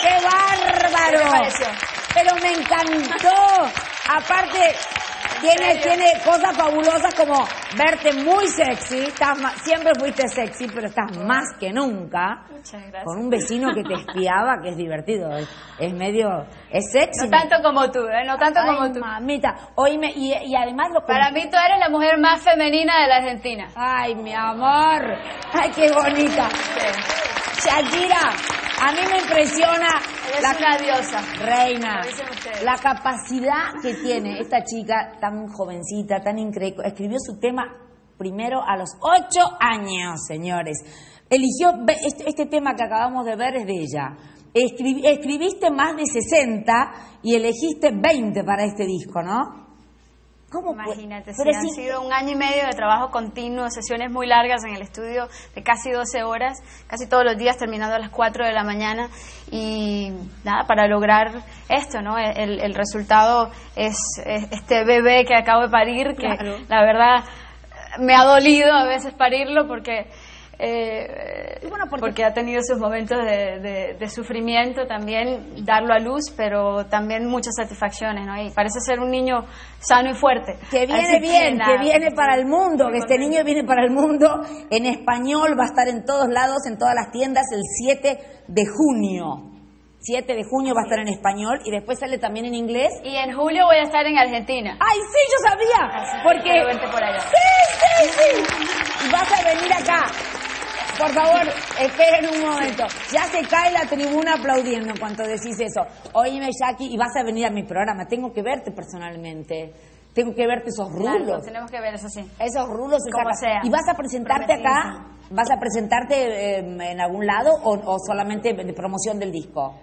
qué bárbaro. ¿Qué pareció? Pero me encantó. Aparte, tiene, tiene cosas fabulosas como verte muy sexy. Estás siempre fuiste sexy, pero estás más que nunca. Muchas gracias. Con un vecino que te espiaba, que es divertido. Es, es medio. Es sexy. No tanto como tú, ¿eh? No tanto Ay, como tú. mamita. Oíme, y, y además lo Para mí tú eres la mujer más femenina de la Argentina. Ay, mi amor. Ay, qué bonita. Shakira, a mí me impresiona Eres la una diosa. reina, la capacidad que tiene esta chica tan jovencita, tan increíble. Escribió su tema primero a los ocho años, señores. Eligió este, este tema que acabamos de ver es de ella. Escribi- escribiste más de 60 y elegiste 20 para este disco, ¿no? Imagínate, Pero han sido un año y medio de trabajo continuo, sesiones muy largas en el estudio de casi 12 horas, casi todos los días terminando a las 4 de la mañana y nada, para lograr esto, ¿no? El, el resultado es, es este bebé que acabo de parir, que Claro. la verdad me ha dolido a veces parirlo porque... eh, bueno, porque- porque ha tenido sus momentos de, de- de sufrimiento también, darlo a luz, pero también muchas satisfacciones, ¿no? Y parece ser un niño sano y fuerte. Que viene Así bien, nada, que viene para el mundo, que este niño viene para el mundo en español, va a estar en todos lados, en todas las tiendas el 7 de junio. 7 de junio va a estar en español y después sale también en inglés. Y en julio voy a estar en Argentina. ¡Ay, sí, yo sabía! Así que Porque... por allá. ¡Sí, sí, sí! Vas a venir acá. Por favor, esperen un momento. Ya se cae la tribuna aplaudiendo en cuanto decís eso. Oíme, Jackie, y vas a venir a mi programa. Tengo que verte personalmente. Tengo que verte esos Claro, rulos. tenemos que ver eso sí. Esos rulos Como sea. ¿Y vas a presentarte acá? ¿Vas a presentarte eh, en algún lado o, o solamente de promoción del disco?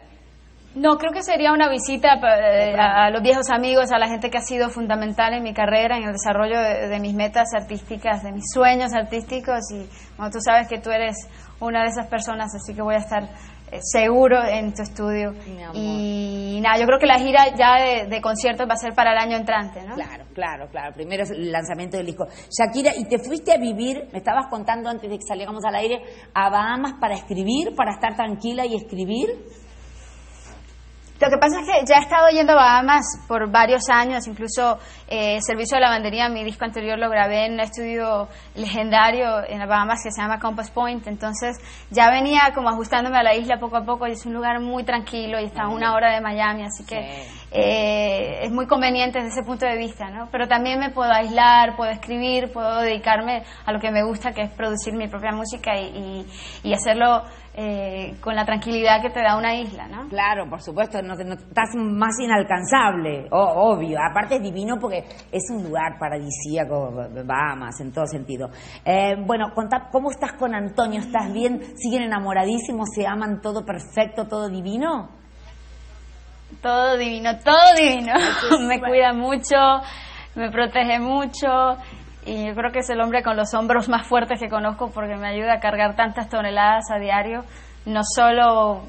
No, creo que sería una visita eh, a, a los viejos amigos, a la gente que ha sido fundamental en mi carrera, en el desarrollo de, de mis metas artísticas, de mis sueños artísticos. Y bueno, tú sabes que tú eres una de esas personas, así que voy a estar eh, seguro en tu estudio. Y nada, yo creo que la gira ya de, de conciertos va a ser para el año entrante, ¿no? Claro, claro, claro. Primero es el lanzamiento del disco. Shakira, ¿y te fuiste a vivir, me estabas contando antes de que saliéramos al aire, a Bahamas para escribir, para estar tranquila y escribir? Lo que pasa es que ya he estado yendo a Bahamas por varios años, incluso eh, Servicio de Lavandería, mi disco anterior lo grabé en un estudio legendario en las Bahamas que se llama Compass Point, entonces ya venía como ajustándome a la isla poco a poco y es un lugar muy tranquilo y está a una hora de Miami, así que Sí. Eh, es muy conveniente desde ese punto de vista, ¿no? Pero también me puedo aislar, puedo escribir, puedo dedicarme a lo que me gusta, que es producir mi propia música y, y- hacerlo eh, con la tranquilidad que te da una isla, ¿no? Claro, por supuesto, no, no- estás más inalcanzable, o- obvio. Aparte es divino porque es un lugar paradisíaco, Bahamas, en todo sentido. Eh, bueno, ¿cómo estás con Antonio? ¿Estás bien? ¿Siguen enamoradísimos? ¿Se aman todo perfecto, todo divino? Todo divino, todo divino. me cuida mucho, me protege mucho y yo creo que es el hombre con los hombros más fuertes que conozco porque me ayuda a cargar tantas toneladas a diario, no solo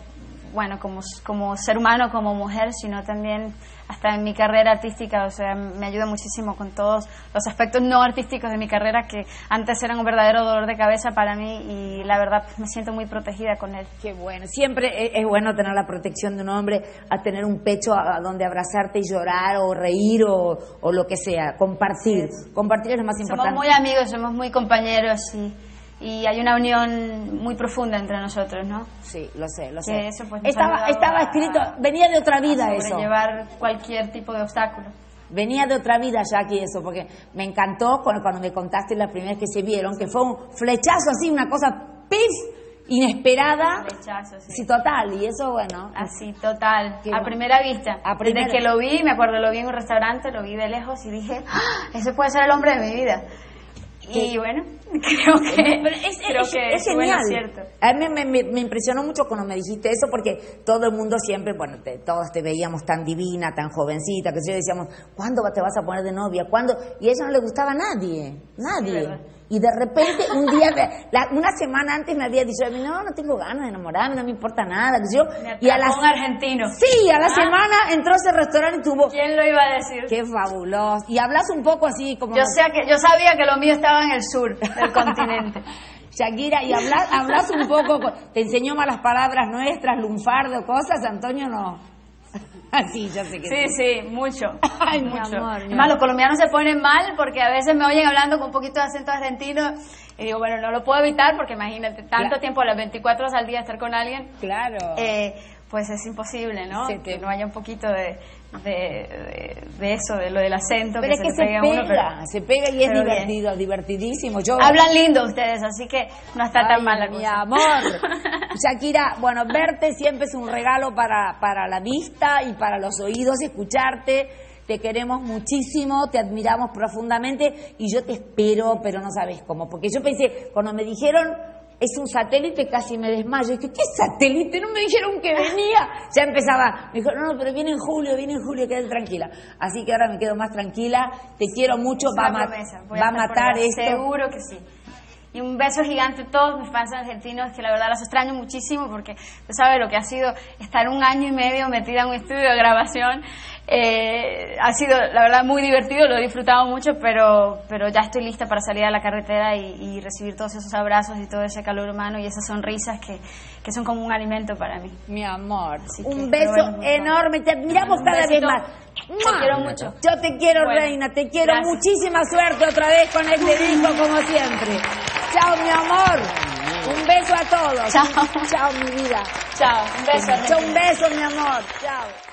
bueno, como, como ser humano, como mujer, sino también hasta en mi carrera artística, o sea, me ayuda muchísimo con todos los aspectos no artísticos de mi carrera que antes eran un verdadero dolor de cabeza para mí y la verdad me siento muy protegida con él. Qué bueno. Siempre es, es bueno tener la protección de un hombre, a tener un pecho a, a donde abrazarte y llorar o reír o, o lo que sea. Compartir. Compartir es lo más Somos importante. muy amigos, somos muy compañeros y, y hay una unión muy profunda entre nosotros, ¿no? Sí, lo sé, lo sé. eso, pues, estaba, estaba a- escrito, venía de otra vida a eso. sobrellevar cualquier tipo de obstáculo. Venía de otra vida, Jackie, eso, porque me encantó cuando, cuando me contaste la primera vez que se vieron, que fue un flechazo así, una cosa pif, inesperada. Flechazo, sí. Sí, total, y eso, bueno. Así, total, Qué a bueno. primera vista. A primera- Desde que lo vi, me acuerdo, lo vi en un restaurante, lo vi de lejos y dije, ¡Ah! ese puede ser el hombre de mi vida. Y bueno, creo que, Pero es, creo es- que es bueno, genial. A mí me, me- me impresionó mucho cuando me dijiste eso porque todo el mundo siempre, bueno, te- todos te veíamos tan divina, tan jovencita, que yo decíamos, ¿cuándo te vas a poner de novia? ¿Cuándo? Y a ella no le gustaba a nadie, nadie. Y de repente un día, la- una semana antes me había dicho, no, no tengo ganas de enamorarme, no me importa nada. que yo, Me y a la, un argentino. sí, a la Ah. semana entró a ese restaurante y tuvo, ¿Quién lo iba a decir? qué fabuloso. Y hablas un poco así como... Yo, sé que, yo sabía que lo mío estaba en el sur del continente. Shakira, y hablas, hablas un poco, te enseñó malas palabras nuestras, lunfardo, cosas, Antonio no. Así, ya sé que Sí, sí, mucho. Ay, mucho. amor, Además, los colombianos se ponen mal porque a veces me oyen hablando con un poquito de acento argentino y digo, bueno, no lo puedo evitar porque imagínate, tanto Claro. tiempo, las 24 horas al día estar con alguien, Claro. eh, pues es imposible, ¿no? Te- Que no haya un poquito de, de, de- de eso, de lo del acento pero es que, que se, se le pega uno. Pero se pega y es bien. divertido, divertidísimo. Yo, hablan lindo ustedes, así que no está tan mal la mi cosa. amor. Shakira, bueno, verte siempre es un regalo para, para la vista y para los oídos, escucharte. Te queremos muchísimo, te admiramos profundamente y yo te espero, pero no sabes cómo. Porque yo pensé, cuando me dijeron es un satélite, casi me desmayo. Dije, ¿qué satélite? No me dijeron que venía. Ya empezaba. Me dijo, no, no, pero viene en julio, viene en julio, quédate tranquila. Así que ahora me quedo más tranquila. Te quiero mucho, va, ma- va a matar esto. Seguro que sí. Y un beso gigante a todos mis fans argentinos, que la verdad los extraño muchísimo porque tú sabes lo que ha sido estar un año y medio metida en un estudio de grabación. Eh, ha sido, la verdad, muy divertido, lo he disfrutado mucho, pero, pero ya estoy lista para salir a la carretera y, y recibir todos esos abrazos y todo ese calor humano y esas sonrisas que, que son como un alimento para mí. Mi amor, Así que, un pero beso bueno, enorme, te admiramos Un cada vez más. Te quiero mucho. Yo te quiero, Bueno, reina, te quiero. gracias. Muchísima suerte otra vez con este disco, como siempre. Chao, mi amor. Un beso a todos. Chao. Chao, mi vida. Chao, un beso. Chao, un beso, mi amor. Chao.